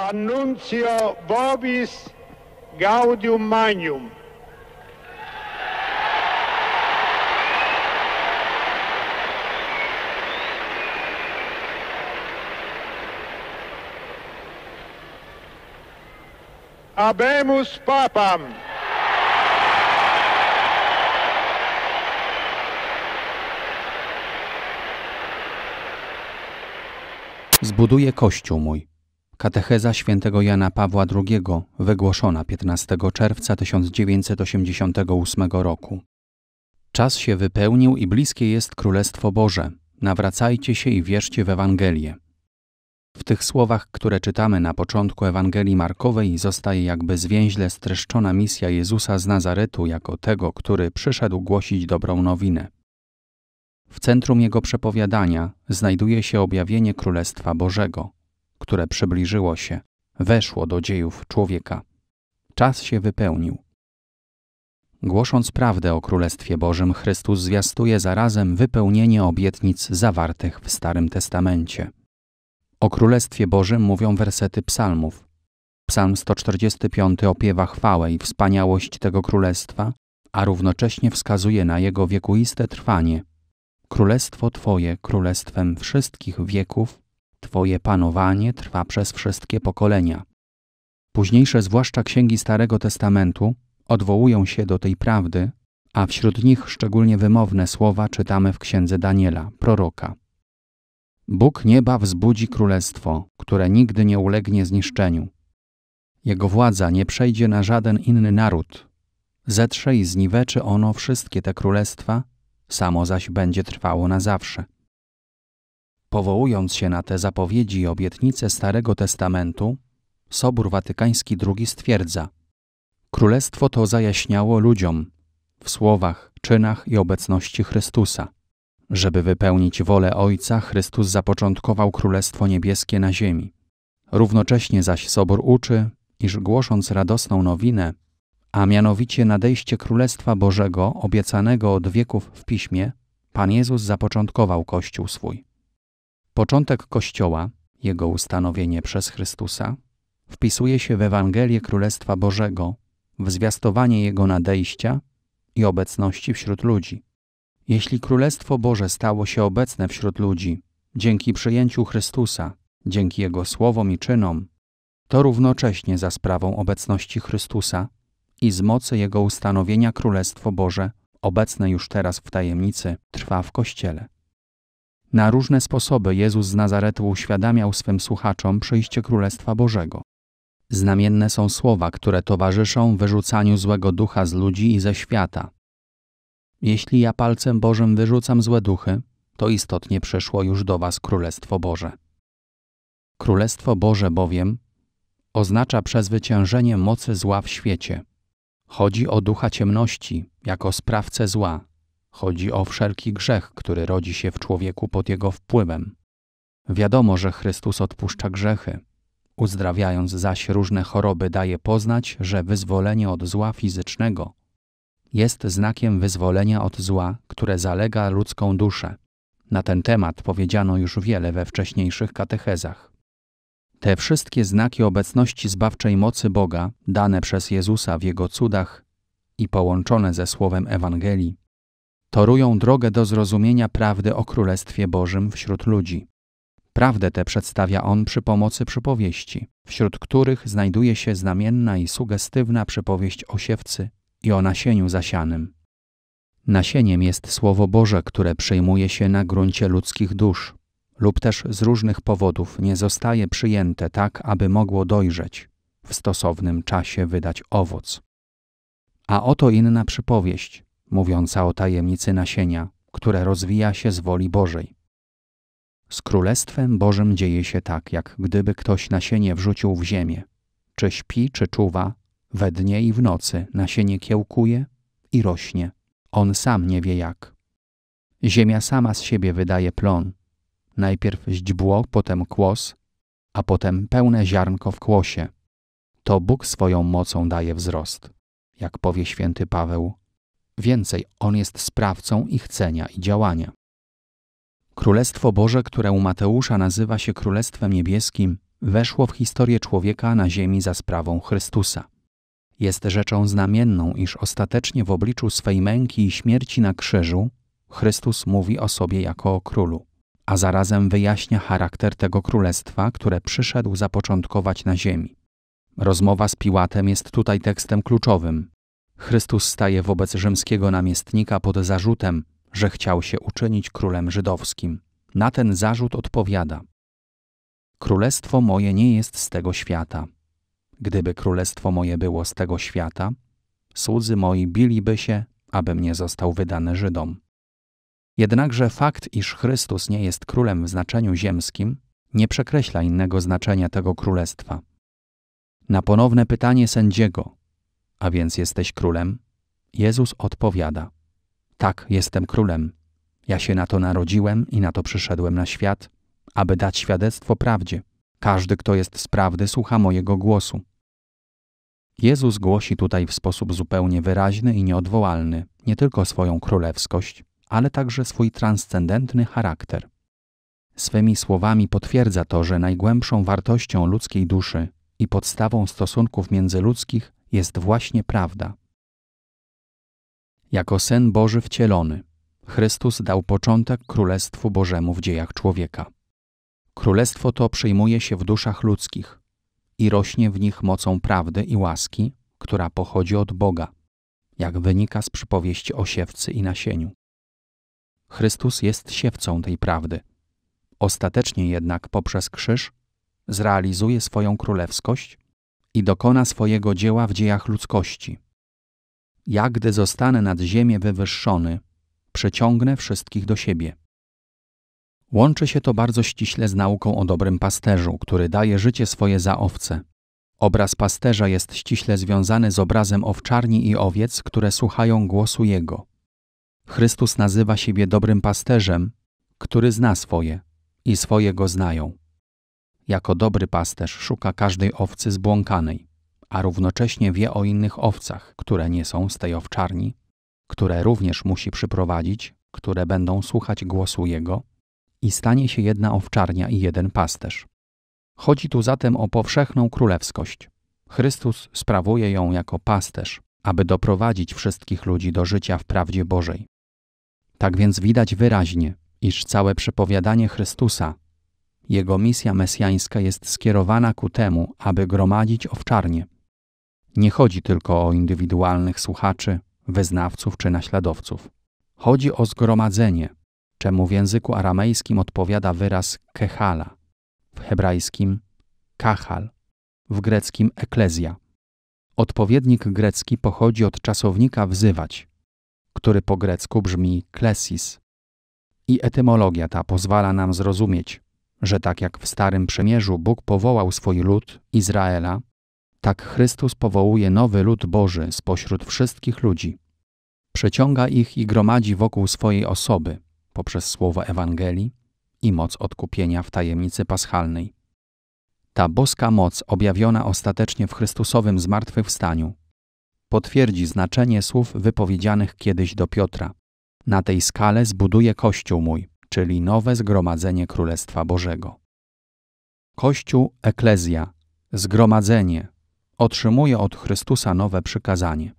Annuncio vobis gaudium magnum. Habemus papam. Zbuduję kościół mój. Katecheza świętego Jana Pawła II, wygłoszona 15 czerwca 1988 roku. Czas się wypełnił i bliskie jest Królestwo Boże. Nawracajcie się i wierzcie w Ewangelię. W tych słowach, które czytamy na początku Ewangelii Markowej, zostaje jakby zwięźle streszczona misja Jezusa z Nazaretu jako tego, który przyszedł głosić dobrą nowinę. W centrum jego przepowiadania znajduje się objawienie Królestwa Bożego, które przybliżyło się, weszło do dziejów człowieka. Czas się wypełnił. Głosząc prawdę o Królestwie Bożym, Chrystus zwiastuje zarazem wypełnienie obietnic zawartych w Starym Testamencie. O Królestwie Bożym mówią wersety psalmów. Psalm 145 opiewa chwałę i wspaniałość tego Królestwa, a równocześnie wskazuje na jego wiekuiste trwanie. Królestwo Twoje królestwem wszystkich wieków, Twoje panowanie trwa przez wszystkie pokolenia. Późniejsze zwłaszcza księgi Starego Testamentu odwołują się do tej prawdy, a wśród nich szczególnie wymowne słowa czytamy w księdze Daniela, proroka. Bóg nieba wzbudzi królestwo, które nigdy nie ulegnie zniszczeniu. Jego władza nie przejdzie na żaden inny naród. Zetrze i zniweczy ono wszystkie te królestwa, samo zaś będzie trwało na zawsze. Powołując się na te zapowiedzi i obietnice Starego Testamentu, Sobór Watykański II stwierdza: Królestwo to zajaśniało ludziom w słowach, czynach i obecności Chrystusa. Żeby wypełnić wolę Ojca, Chrystus zapoczątkował Królestwo Niebieskie na ziemi. Równocześnie zaś Sobór uczy, iż głosząc radosną nowinę, a mianowicie nadejście Królestwa Bożego, obiecanego od wieków w Piśmie, Pan Jezus zapoczątkował Kościół swój. Początek Kościoła, jego ustanowienie przez Chrystusa, wpisuje się w Ewangelię Królestwa Bożego, w zwiastowanie Jego nadejścia i obecności wśród ludzi. Jeśli Królestwo Boże stało się obecne wśród ludzi dzięki przyjęciu Chrystusa, dzięki Jego słowom i czynom, to równocześnie za sprawą obecności Chrystusa i z mocy Jego ustanowienia Królestwo Boże, obecne już teraz w tajemnicy, trwa w Kościele. Na różne sposoby Jezus z Nazaretu uświadamiał swym słuchaczom przyjście Królestwa Bożego. Znamienne są słowa, które towarzyszą wyrzucaniu złego ducha z ludzi i ze świata. Jeśli ja palcem Bożym wyrzucam złe duchy, to istotnie przyszło już do was Królestwo Boże. Królestwo Boże bowiem oznacza przezwyciężenie mocy zła w świecie. Chodzi o ducha ciemności jako sprawcę zła. Chodzi o wszelki grzech, który rodzi się w człowieku pod jego wpływem. Wiadomo, że Chrystus odpuszcza grzechy. Uzdrawiając zaś różne choroby, daje poznać, że wyzwolenie od zła fizycznego jest znakiem wyzwolenia od zła, które zalega ludzką duszę. Na ten temat powiedziano już wiele we wcześniejszych katechezach. Te wszystkie znaki obecności zbawczej mocy Boga, dane przez Jezusa w Jego cudach i połączone ze słowem Ewangelii, torują drogę do zrozumienia prawdy o Królestwie Bożym wśród ludzi. Prawdę tę przedstawia On przy pomocy przypowieści, wśród których znajduje się znamienna i sugestywna przypowieść o siewcy i o nasieniu zasianym. Nasieniem jest Słowo Boże, które przyjmuje się na gruncie ludzkich dusz, lub też z różnych powodów nie zostaje przyjęte tak, aby mogło dojrzeć, w stosownym czasie wydać owoc. A oto inna przypowieść, mówiąca o tajemnicy nasienia, które rozwija się z woli Bożej. Z Królestwem Bożym dzieje się tak, jak gdyby ktoś nasienie wrzucił w ziemię. Czy śpi, czy czuwa, we dnie i w nocy nasienie kiełkuje i rośnie. On sam nie wie jak. Ziemia sama z siebie wydaje plon. Najpierw źdźbło, potem kłos, a potem pełne ziarnko w kłosie. To Bóg swoją mocą daje wzrost. Jak powie święty Paweł, więcej On jest sprawcą ich chcenia i działania. Królestwo Boże, które u Mateusza nazywa się Królestwem Niebieskim, weszło w historię człowieka na ziemi za sprawą Chrystusa. Jest rzeczą znamienną, iż ostatecznie w obliczu swej męki i śmierci na krzyżu Chrystus mówi o sobie jako o królu, a zarazem wyjaśnia charakter tego królestwa, które przyszedł zapoczątkować na ziemi. Rozmowa z Piłatem jest tutaj tekstem kluczowym. Chrystus staje wobec rzymskiego namiestnika pod zarzutem, że chciał się uczynić królem żydowskim. Na ten zarzut odpowiada: Królestwo moje nie jest z tego świata. Gdyby królestwo moje było z tego świata, słudzy moi biliby się, abym nie został wydany Żydom. Jednakże fakt, iż Chrystus nie jest królem w znaczeniu ziemskim, nie przekreśla innego znaczenia tego królestwa. Na ponowne pytanie sędziego, a więc jesteś królem, Jezus odpowiada: Tak, jestem królem. Ja się na to narodziłem i na to przyszedłem na świat, aby dać świadectwo prawdzie. Każdy, kto jest z prawdy, słucha mojego głosu. Jezus głosi tutaj w sposób zupełnie wyraźny i nieodwołalny nie tylko swoją królewskość, ale także swój transcendentny charakter. Swymi słowami potwierdza to, że najgłębszą wartością ludzkiej duszy i podstawą stosunków międzyludzkich jest właśnie prawda. Jako Syn Boży wcielony, Chrystus dał początek Królestwu Bożemu w dziejach człowieka. Królestwo to przyjmuje się w duszach ludzkich i rośnie w nich mocą prawdy i łaski, która pochodzi od Boga, jak wynika z przypowieści o siewcy i nasieniu. Chrystus jest siewcą tej prawdy. Ostatecznie jednak poprzez krzyż zrealizuje swoją królewskość i dokona swojego dzieła w dziejach ludzkości. Jak gdy zostanę nad ziemię wywyższony, przeciągnę wszystkich do siebie. Łączy się to bardzo ściśle z nauką o dobrym pasterzu, który daje życie swoje za owce. Obraz pasterza jest ściśle związany z obrazem owczarni i owiec, które słuchają głosu Jego. Chrystus nazywa siebie dobrym pasterzem, który zna swoje i swoje go znają. Jako dobry pasterz szuka każdej owcy zbłąkanej, a równocześnie wie o innych owcach, które nie są z tej owczarni, które również musi przyprowadzić, które będą słuchać głosu Jego i stanie się jedna owczarnia i jeden pasterz. Chodzi tu zatem o powszechną królewskość. Chrystus sprawuje ją jako pasterz, aby doprowadzić wszystkich ludzi do życia w prawdzie Bożej. Tak więc widać wyraźnie, iż całe przepowiadanie Chrystusa, jego misja mesjańska jest skierowana ku temu, aby gromadzić owczarnie. Nie chodzi tylko o indywidualnych słuchaczy, wyznawców czy naśladowców. Chodzi o zgromadzenie, czemu w języku aramejskim odpowiada wyraz kechala, w hebrajskim kachal, w greckim eklezja. Odpowiednik grecki pochodzi od czasownika wzywać, który po grecku brzmi klesis. I etymologia ta pozwala nam zrozumieć, że tak jak w Starym Przymierzu Bóg powołał swój lud, Izraela, tak Chrystus powołuje nowy lud Boży spośród wszystkich ludzi. Przeciąga ich i gromadzi wokół swojej osoby poprzez słowo Ewangelii i moc odkupienia w tajemnicy paschalnej. Ta boska moc objawiona ostatecznie w Chrystusowym zmartwychwstaniu potwierdzi znaczenie słów wypowiedzianych kiedyś do Piotra. Na tej skale zbuduję Kościół mój, czyli nowe zgromadzenie Królestwa Bożego. Kościół, eklezja, zgromadzenie otrzymuje od Chrystusa nowe przykazanie.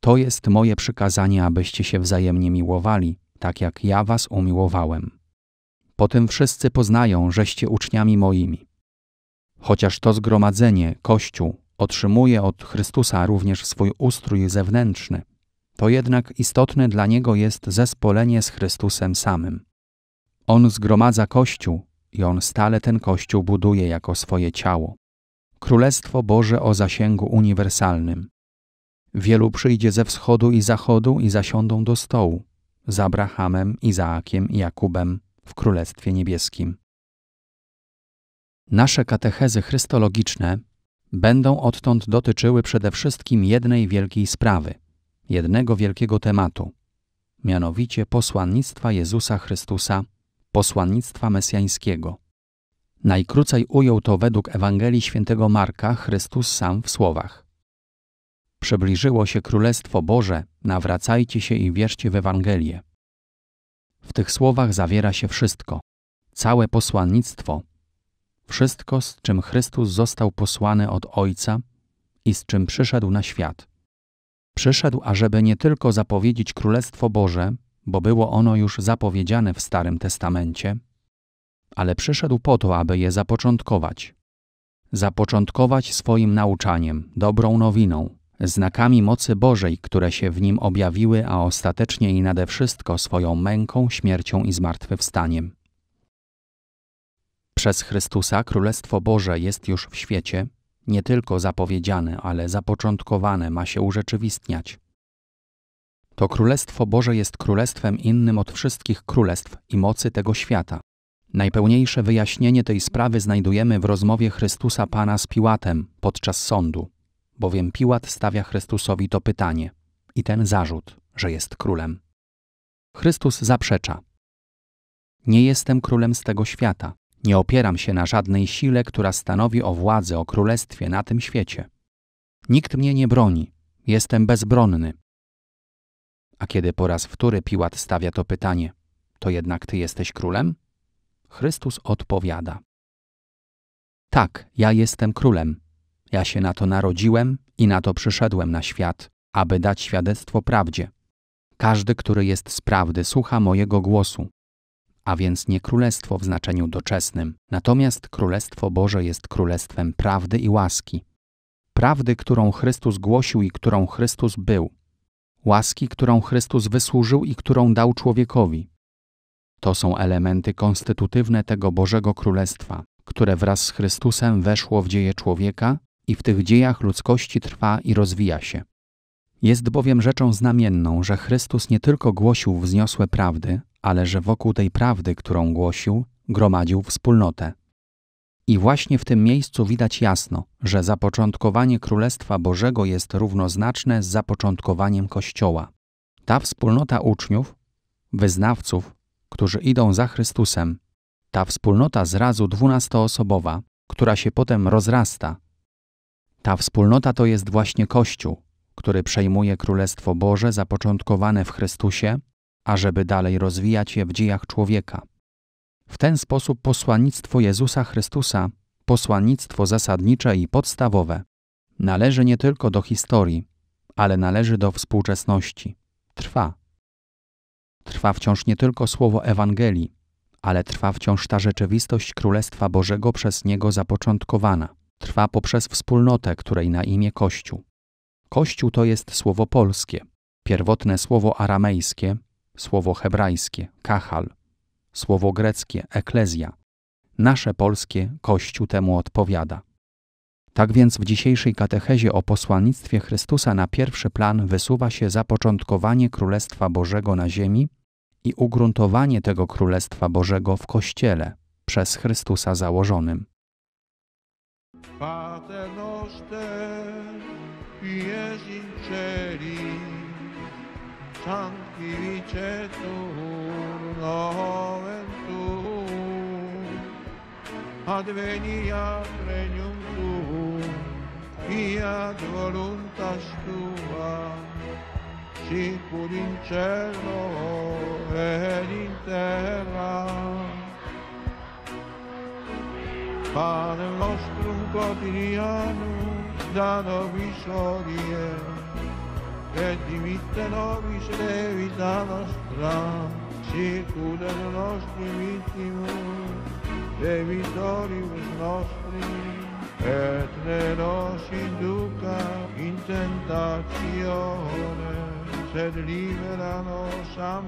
To jest moje przykazanie, abyście się wzajemnie miłowali, tak jak ja was umiłowałem. Po tym wszyscy poznają, żeście uczniami moimi. Chociaż to zgromadzenie, Kościół, otrzymuje od Chrystusa również swój ustrój zewnętrzny, to jednak istotne dla niego jest zespolenie z Chrystusem samym. On zgromadza Kościół i on stale ten Kościół buduje jako swoje ciało. Królestwo Boże o zasięgu uniwersalnym. Wielu przyjdzie ze wschodu i zachodu i zasiądą do stołu z Abrahamem, Izaakiem i Jakubem w Królestwie Niebieskim. Nasze katechezy chrystologiczne będą odtąd dotyczyły przede wszystkim jednej wielkiej sprawy, jednego wielkiego tematu, mianowicie posłannictwa Jezusa Chrystusa, posłannictwa mesjańskiego. Najkrócej ujął to według Ewangelii świętego Marka Chrystus sam w słowach. Przybliżyło się Królestwo Boże, nawracajcie się i wierzcie w Ewangelię. W tych słowach zawiera się wszystko, całe posłannictwo, wszystko, z czym Chrystus został posłany od Ojca i z czym przyszedł na świat. Przyszedł, ażeby nie tylko zapowiedzieć Królestwo Boże, bo było ono już zapowiedziane w Starym Testamencie, ale przyszedł po to, aby je zapoczątkować. Zapoczątkować swoim nauczaniem, dobrą nowiną, znakami mocy Bożej, które się w nim objawiły, a ostatecznie i nade wszystko swoją męką, śmiercią i zmartwychwstaniem. Przez Chrystusa Królestwo Boże jest już w świecie, nie tylko zapowiedziane, ale zapoczątkowane ma się urzeczywistniać. To Królestwo Boże jest królestwem innym od wszystkich królestw i mocy tego świata. Najpełniejsze wyjaśnienie tej sprawy znajdujemy w rozmowie Chrystusa Pana z Piłatem podczas sądu, bowiem Piłat stawia Chrystusowi to pytanie i ten zarzut, że jest królem. Chrystus zaprzecza: Nie jestem królem z tego świata. Nie opieram się na żadnej sile, która stanowi o władzy, o królestwie na tym świecie. Nikt mnie nie broni, jestem bezbronny. A kiedy po raz wtóry Piłat stawia to pytanie, to jednak ty jesteś królem? Chrystus odpowiada: Tak, ja jestem królem. Ja się na to narodziłem i na to przyszedłem na świat, aby dać świadectwo prawdzie. Każdy, który jest z prawdy, słucha mojego głosu a więc nie królestwo w znaczeniu doczesnym, natomiast Królestwo Boże jest królestwem prawdy i łaski. Prawdy, którą Chrystus głosił i którą Chrystus był, łaski, którą Chrystus wysłużył i którą dał człowiekowi. To są elementy konstytutywne tego Bożego Królestwa, które wraz z Chrystusem weszło w dzieje człowieka i w tych dziejach ludzkości trwa i rozwija się. Jest bowiem rzeczą znamienną, że Chrystus nie tylko głosił wzniosłe prawdy, ale że wokół tej prawdy, którą głosił, gromadził wspólnotę. I właśnie w tym miejscu widać jasno, że zapoczątkowanie Królestwa Bożego jest równoznaczne z zapoczątkowaniem Kościoła. Ta wspólnota uczniów, wyznawców, którzy idą za Chrystusem, ta wspólnota zrazu dwunastoosobowa, która się potem rozrasta, ta wspólnota to jest właśnie Kościół, który przejmuje Królestwo Boże zapoczątkowane w Chrystusie ażeby dalej rozwijać je w dziejach człowieka. W ten sposób posłannictwo Jezusa Chrystusa, posłannictwo zasadnicze i podstawowe, należy nie tylko do historii, ale należy do współczesności. Trwa. Trwa wciąż nie tylko słowo Ewangelii, ale trwa wciąż ta rzeczywistość Królestwa Bożego przez Niego zapoczątkowana. Trwa poprzez wspólnotę, której na imię Kościół. Kościół to jest słowo polskie, pierwotne słowo aramejskie, słowo hebrajskie kachal, słowo greckie eklezja. Nasze polskie Kościół temu odpowiada. Tak więc w dzisiejszej katechezie o posłannictwie Chrystusa na pierwszy plan wysuwa się zapoczątkowanie Królestwa Bożego na ziemi i ugruntowanie tego Królestwa Bożego w Kościele przez Chrystusa założonym. Pater noster, vicetur noven tuum, adveniat regnum tuum, fiat voluntas tua, sicur in cielo ed in terra. Pane nostrum quotidianum da nobis hodie, et dimitte nobis levita nostra, circuda nostri vittimus, debitoribus nostri, et ne nos induca in tentatione, sed libera nos a